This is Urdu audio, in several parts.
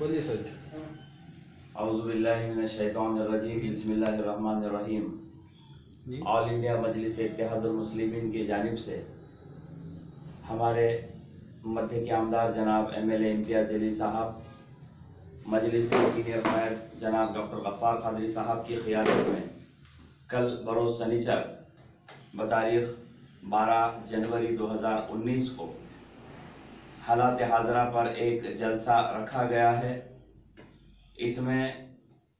اعوذ باللہ من الشیطان الرجیم بسم اللہ الرحمن الرحیم۔ آل انڈیا مجلس اتحاد المسلمین کی جانب سے ہمارے مدھیہ کے آمدار جناب ایم ایل اے امتیاز علی صاحب مجلس کے سینئر قائد جناب ڈاکٹر غفار قادری صاحب کی قیادت میں کل بروز سنیچر بتاریخ بارہ جنوری دو ہزار انیس کو حالات حاضرہ پر ایک جلسہ رکھا گیا ہے۔ اس میں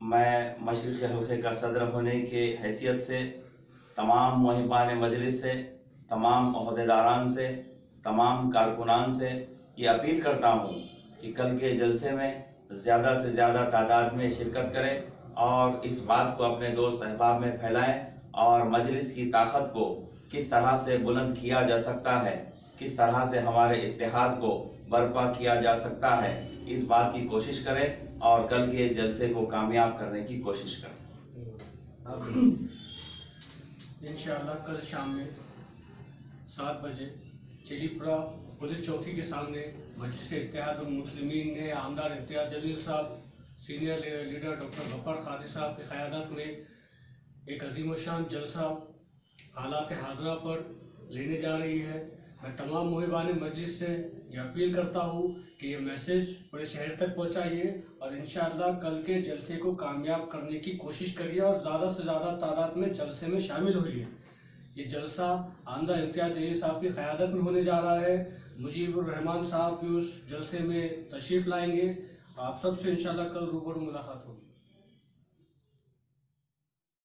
میں مشرق حلقے کا صدر ہونے کی حیثیت سے، تمام محبان مجلس سے، تمام عہدیداران سے، تمام کارکنان سے یہ اپیل کرتا ہوں کہ کل کے جلسے میں زیادہ سے زیادہ تعداد میں شرکت کریں اور اس بات کو اپنے دوست احباب میں پھیلائیں اور مجلس کی طاقت کو کس طرح سے بلند کیا جا سکتا ہے۔ کس طرح سے ہمارے اتحاد کو برپا کیا جا سکتا ہے، اس بات کی کوشش کریں اور کل کے جلسے کو کامیاب کرنے کی کوشش کریں۔ انشاءاللہ کل شام میں سات بجے چلی پورا پولیس چوکی کے سامنے مجلس اتحاد المسلمین نے آمدار امتیاز جلیل صاحب، سینئر لیڈر ڈاکٹر غفر خادی صاحب کی قیادت میں ایک عظیم و شان جلسہ حالات حاضرہ پر لینے جا رہی ہے۔ میں تمام محبان مجلس سے یہ اپیل کرتا ہوں کہ یہ میسج پورے شہر تک پہنچائیے اور انشاءاللہ کل کے جلسے کو کامیاب کرنے کی کوشش کریے اور زیادہ سے زیادہ تعداد میں جلسے میں شامل ہوئیے۔ یہ جلسہ آمدہ امتیاز جلیل صاحب کی قیادت میں ہونے جا رہا ہے۔ مجیب الرحمان صاحب بھی اس جلسے میں تشریف لائیں گے۔ آپ سب سے انشاءاللہ کل روبرو ملاقات ہوگی۔